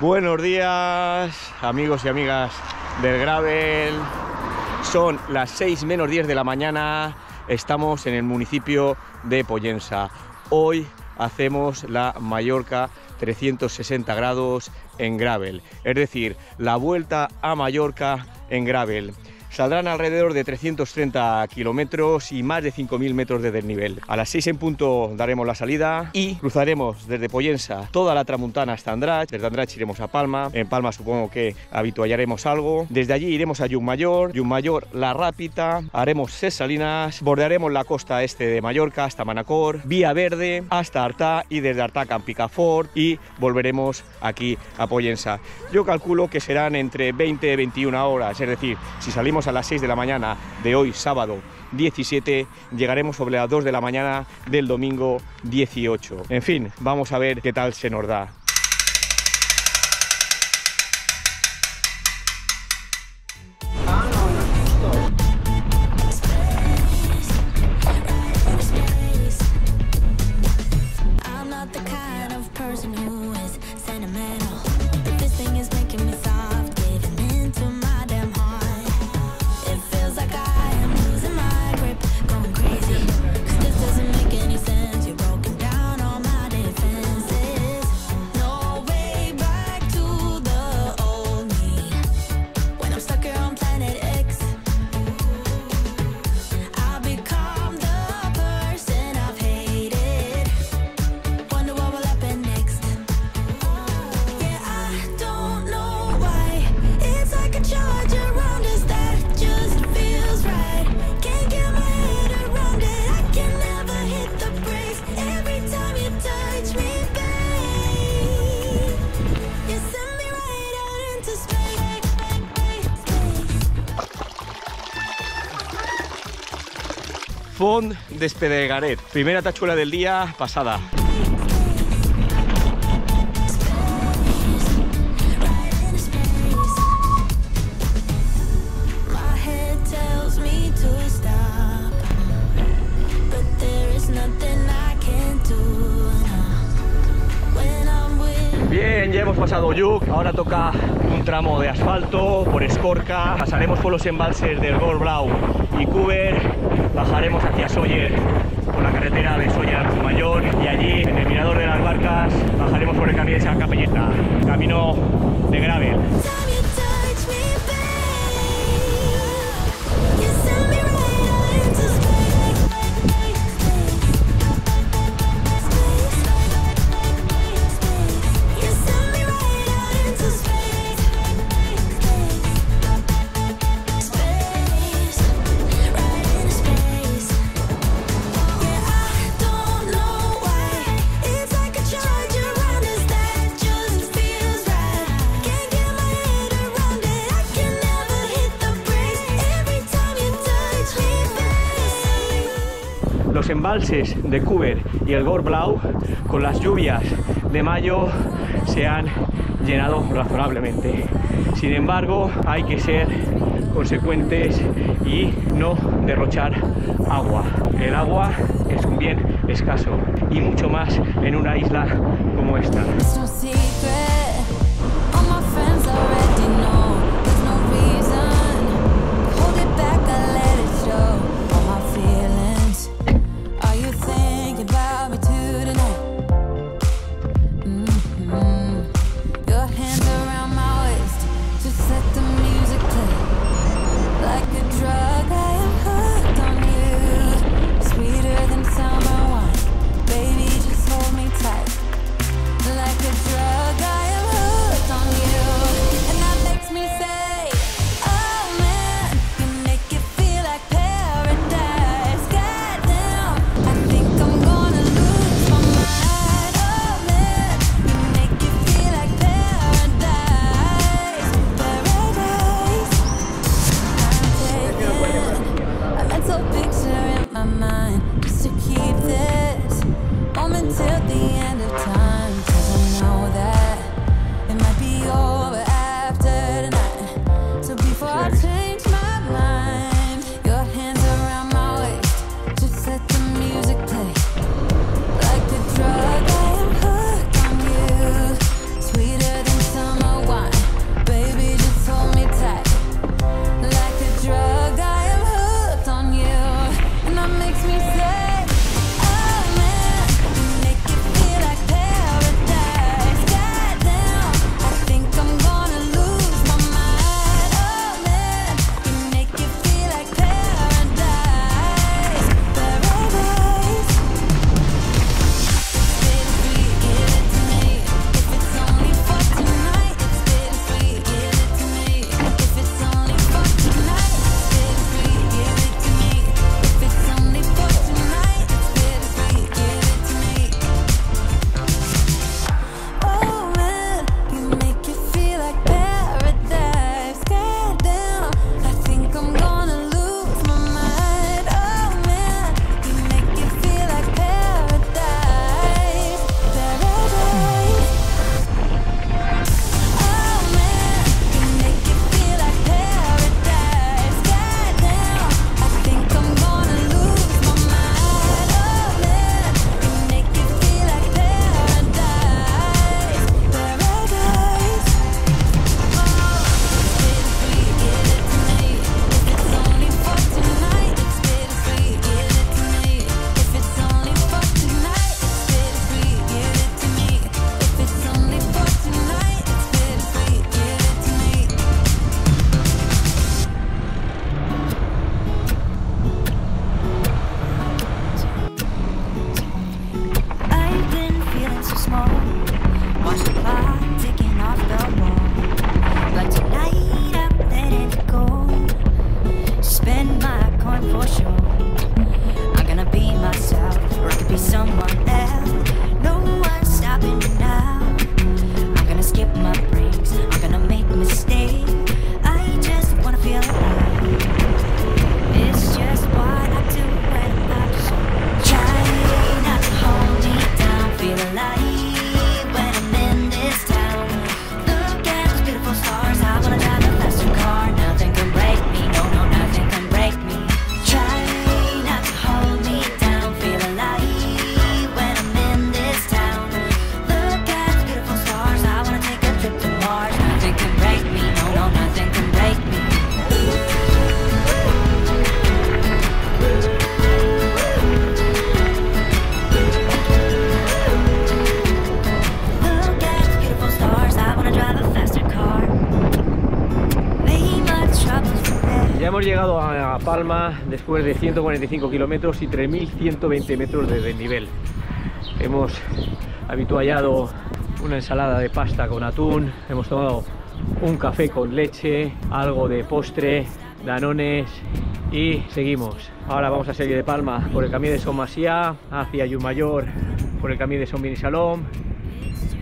Buenos días, amigos y amigas del Gravel. Son las 6 menos 10 de la mañana. Estamos en el municipio de Pollensa. Hoy hacemos la Mallorca 360 grados en gravel, es decir, la vuelta a Mallorca en gravel. Saldrán alrededor de 330 kilómetros y más de 5.000 metros de desnivel. A las 6 en punto daremos la salida y cruzaremos desde Pollensa toda la tramuntana hasta Andrach. Desde Andrach iremos a Palma. En Palma supongo que habituallaremos algo. Desde allí iremos a Yunmayor, Yunmayor La Rápita, haremos Salinas, bordearemos la costa este de Mallorca hasta Manacor, Vía Verde hasta Artá y desde Artá Campicafort y volveremos aquí a Pollensa. Yo calculo que serán entre 20 y 21 horas, es decir, si salimos a las 6 de la mañana de hoy, sábado 17, llegaremos sobre las 2 de la mañana del domingo 18. En fin, vamos a ver qué tal se nos da. Font d'Espedegaret, primera tachuela del día pasada. Bien, ya hemos pasado Yuk, ahora toca un tramo de asfalto por Escorca, pasaremos por los embalses del Gorblau y Cuber, bajaremos hacia Soller por la carretera de Soller Mayor y allí en el mirador de las barcas bajaremos por el camino de San Capelleta, camino de gravel. Los embalses de Cuber y el Gorblau con las lluvias de mayo se han llenado razonablemente. Sin embargo, hay que ser consecuentes y no derrochar agua. El agua es un bien escaso y mucho más en una isla como esta. Palma después de 145 kilómetros y 3.120 metros de desnivel. Hemos habituallado una ensalada de pasta con atún, hemos tomado un café con leche, algo de postre, danones y seguimos. Ahora vamos a seguir de Palma por el camino de Son Masía hacia Yumayor, por el camino de Son Binisalom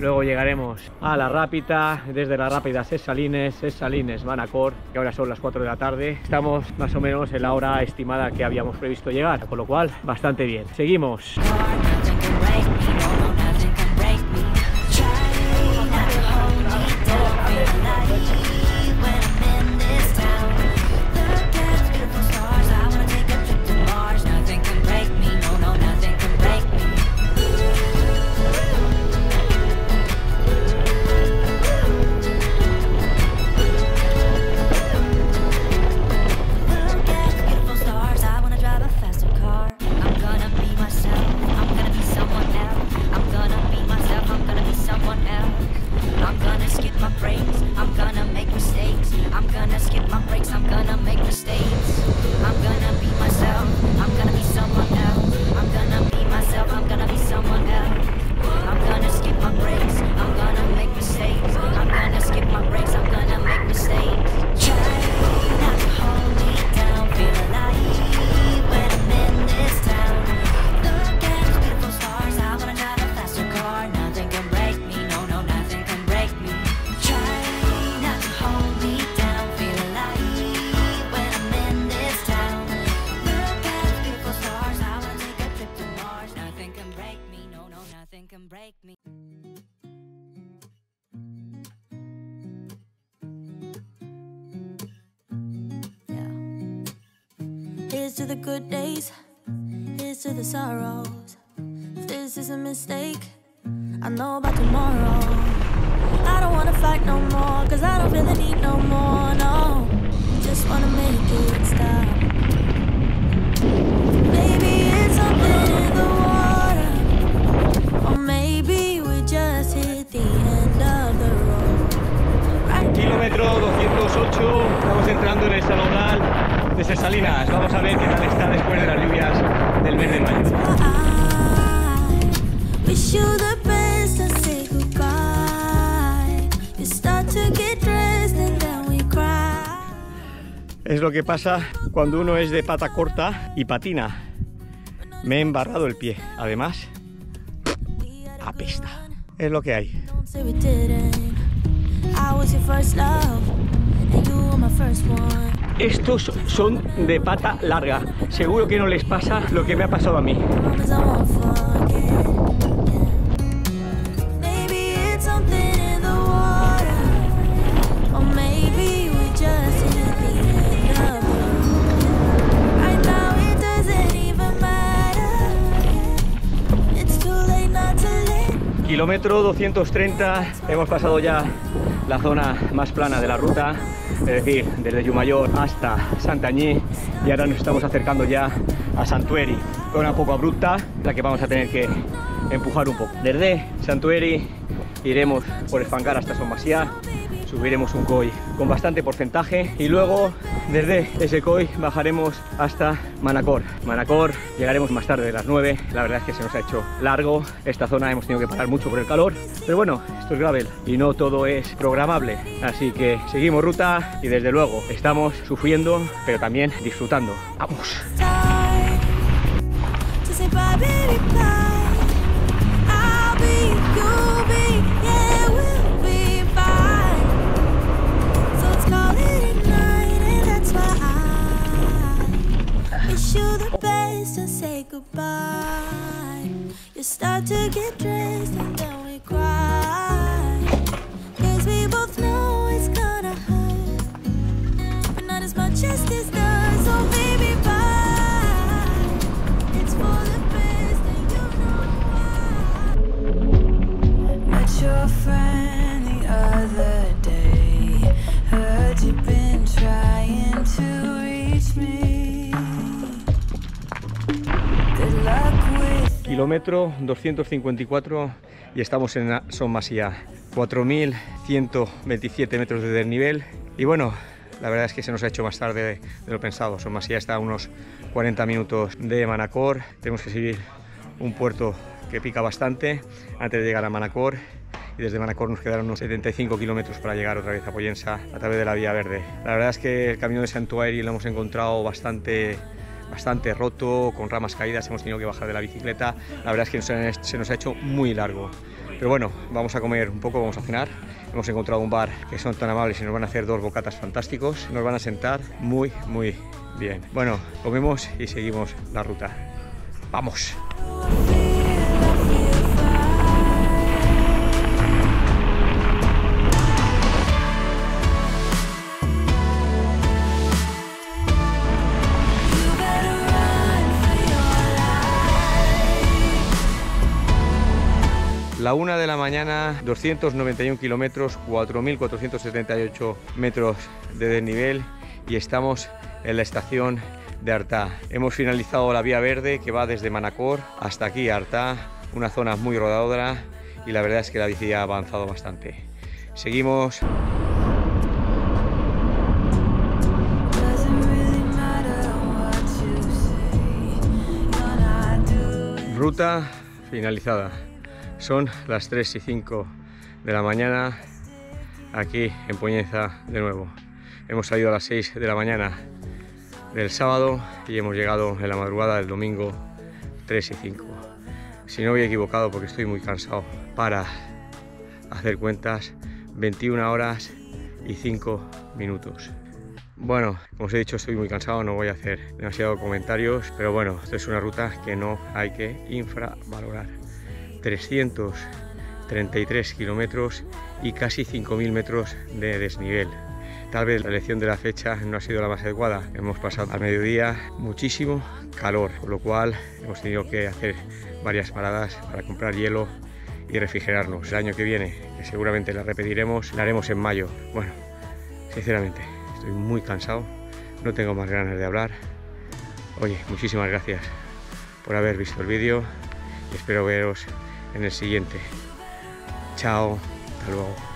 Luego llegaremos a La Rápita, desde La Rápida a Ses Salines, Salines, Manacor, que ahora son las 4 de la tarde. Estamos más o menos en la hora estimada que habíamos previsto llegar, con lo cual bastante bien. Seguimos. The sorrows. If this is a mistake, I know about tomorrow. I don't wanna fight no more, cause I don't feel the need no more, no. Just wanna make it stop. Maybe it's something in the water. Or maybe we just hit the end of the road. Right Kilómetro 208, estamos entrando en el salonal de Salinas. Vamos a ver qué tal está después de las lluvias del mes de mayo. I wish you the best and say goodbye. You start to get dressed and then we cry. Es lo que pasa cuando uno es de pata corta y patina. Me he embarrado el pie. Además, apesta. Es lo que hay. Estos son de pata larga. Seguro que no les pasa lo que me ha pasado a mí. Kilómetro 230, hemos pasado ya la zona más plana de la ruta, es decir, desde Yumayor hasta Santañí y ahora nos estamos acercando ya a Santueri. Zona poco abrupta, la que vamos a tener que empujar un poco. Desde Santueri iremos por Esfangar hasta Son Masía, subiremos un COI con bastante porcentaje y luego desde ese COI bajaremos hasta Manacor. Manacor llegaremos más tarde de las 9, la verdad es que se nos ha hecho largo, esta zona hemos tenido que parar mucho por el calor, pero bueno, esto es gravel y no todo es programable, así que seguimos ruta y desde luego estamos sufriendo pero también disfrutando. ¡Vamos! With Kilómetro 254 y estamos en la Son Masía. 4.127 metros de desnivel. Y bueno, la verdad es que se nos ha hecho más tarde de lo pensado. Son Masía está a unos 40 minutos de Manacor. Tenemos que seguir un puerto que pica bastante antes de llegar a Manacor. Y desde Manacor nos quedaron unos 75 kilómetros para llegar otra vez a Poyensa a través de la Vía Verde. La verdad es que el camino de Santuari lo hemos encontrado bastante bastante roto, con ramas caídas, hemos tenido que bajar de la bicicleta. La verdad es que se, nos ha hecho muy largo. Pero bueno, vamos a comer un poco, vamos a cenar. Hemos encontrado un bar que son tan amables y nos van a hacer dos bocatas fantásticos. Nos van a sentar muy, muy bien. Bueno, comemos y seguimos la ruta. ¡Vamos! La una de la mañana, 291 kilómetros, 4.478 metros de desnivel y estamos en la estación de Artá. Hemos finalizado la vía verde que va desde Manacor hasta aquí, Artá, una zona muy rodadora y la verdad es que la bici ha avanzado bastante. Seguimos Ruta finalizada. Son las 3 y 5 de la mañana aquí en Poñeza de nuevo. Hemos salido a las 6 de la mañana del sábado y hemos llegado en la madrugada del domingo 3 y 5. Si no voy equivocado porque estoy muy cansado para hacer cuentas, 21 horas y 5 minutos. Bueno, como os he dicho, estoy muy cansado, no voy a hacer demasiados comentarios, pero bueno, esto es una ruta que no hay que infravalorar. 333 kilómetros y casi 5.000 metros de desnivel. Tal vez la elección de la fecha no ha sido la más adecuada. Hemos pasado al mediodía muchísimo calor, con lo cual hemos tenido que hacer varias paradas para comprar hielo y refrigerarnos. El año que viene, que seguramente la repetiremos, la haremos en mayo. Bueno, sinceramente, estoy muy cansado, no tengo más ganas de hablar. Oye, muchísimas gracias por haber visto el vídeo y espero veros en el siguiente. Chao, hasta luego.